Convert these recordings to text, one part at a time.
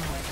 Has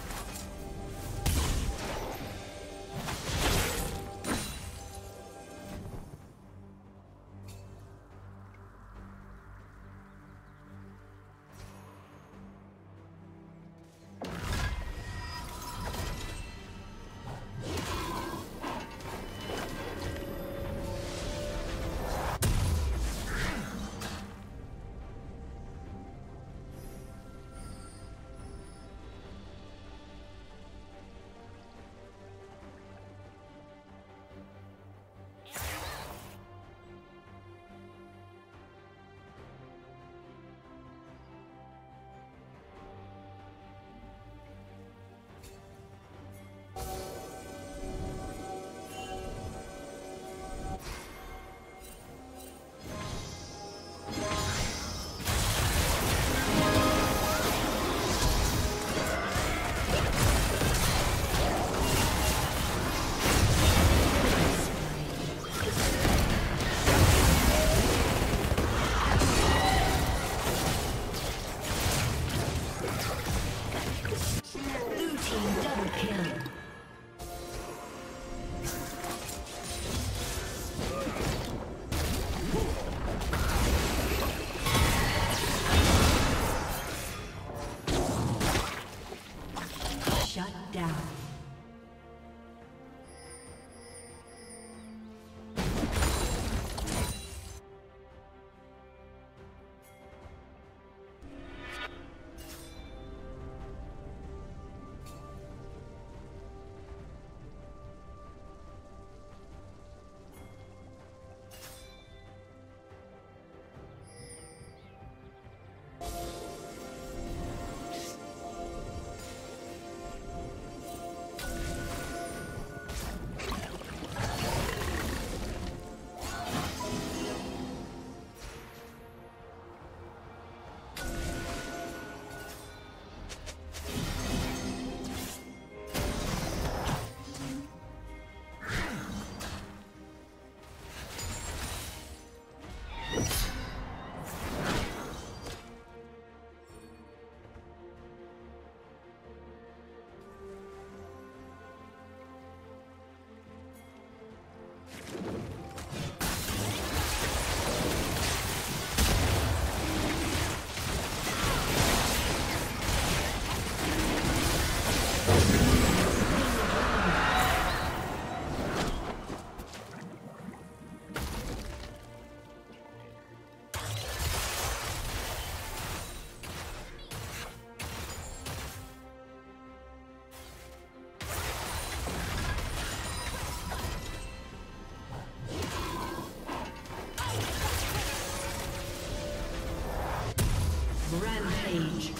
Rampage.